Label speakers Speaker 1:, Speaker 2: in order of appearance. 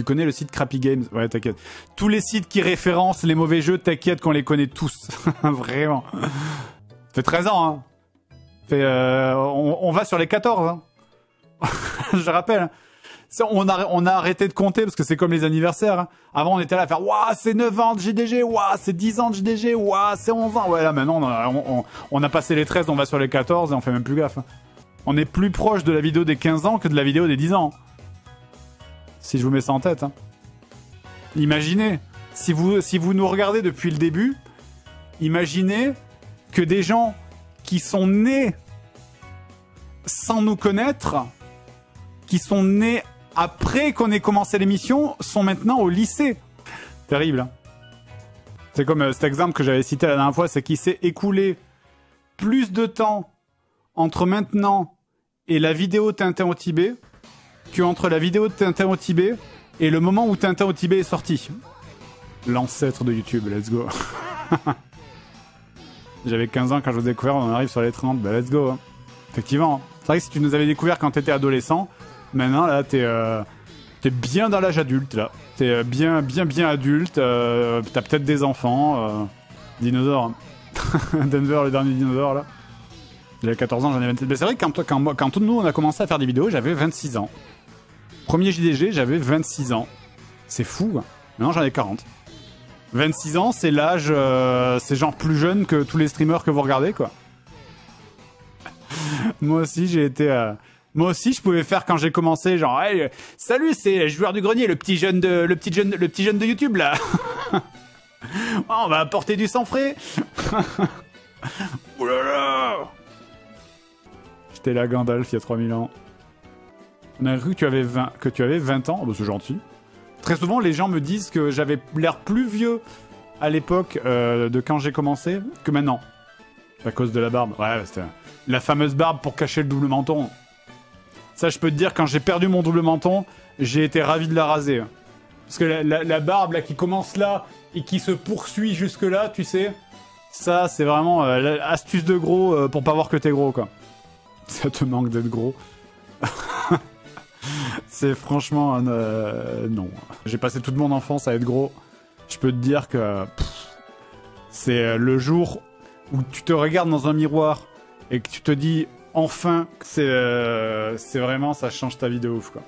Speaker 1: Tu connais le site Crappy Games Ouais, t'inquiète. Tous les sites qui référencent les mauvais jeux, t'inquiète qu'on les connaît tous. Vraiment. Fait 13 ans, hein. Fait, euh, on, va sur les 14, hein. Je rappelle. Ça, On a, on a arrêté de compter parce que c'est comme les anniversaires. hein. Avant, on était là à faire Waouh, c'est 9 ans de JDG, waouh, c'est 10 ans de JDG, waouh, c'est 11 ans. Ouais, là maintenant, on a, on, a passé les 13, on va sur les 14 et on fait même plus gaffe. hein. On est plus proche de la vidéo des 15 ans que de la vidéo des 10 ans. Si je vous mets ça en tête. hein. Imaginez, si vous, nous regardez depuis le début, imaginez que des gens qui sont nés sans nous connaître, qui sont nés après qu'on ait commencé l'émission, sont maintenant au lycée. Terrible. hein. C'est comme euh, cet exemple que j'avais cité la dernière fois, c'est qu'il s'est écoulé plus de temps entre maintenant et la vidéo Tintin au Tibet que entre la vidéo de Tintin au Tibet et le moment où Tintin au Tibet est sorti. L'ancêtre de YouTube, let's go. J'avais 15 ans quand je vous ai découvert, on arrive sur les 30, bah let's go. hein. Effectivement. C'est vrai que si tu nous avais découvert quand t'étais adolescent, maintenant là t'es euh, bien dans l'âge adulte là. T'es euh, bien bien bien adulte, euh, t'as peut-être des enfants. Euh, dinosaure. hein. Denver, le dernier dinosaure là. J'avais 14 ans, j'en ai 27. Mais c'est vrai que quand, quand, quand nous on a commencé à faire des vidéos, j'avais 26 ans. Premier JDG, j'avais 26 ans. C'est fou. hein. Maintenant j'en ai 40. 26 ans, c'est l'âge, euh, c'est genre plus jeune que tous les streamers que vous regardez, quoi. Moi aussi, j'ai été. euh, Moi aussi, je pouvais faire quand j'ai commencé, genre, Hey, salut, c'est joueur du grenier, le petit jeune de, le petit jeune, le petit jeune de YouTube là. Oh, on va apporter du sang frais. Ouh là là. J'étais la Gandalf il y a 3000 ans. On a cru que tu avais 20, que tu avais 20 ans. Oh, bah, c'est gentil. Très souvent, les gens me disent que j'avais l'air plus vieux à l'époque euh, de quand j'ai commencé que maintenant. À cause de la barbe. Ouais, c'était la fameuse barbe pour cacher le double menton. Ça, je peux te dire, quand j'ai perdu mon double menton, j'ai été ravi de la raser. Parce que la barbe là qui commence là et qui se poursuit jusque là, tu sais, ça c'est vraiment euh, l'astuce de gros euh, pour pas voir que t'es gros quoi. Ça te manque d'être gros. c'est franchement un, euh, non. J'ai passé toute mon enfance à être gros. Je peux te dire que c'est euh, le jour où tu te regardes dans un miroir et que tu te dis enfin, c'est euh, c'est vraiment ça change ta vie de ouf quoi.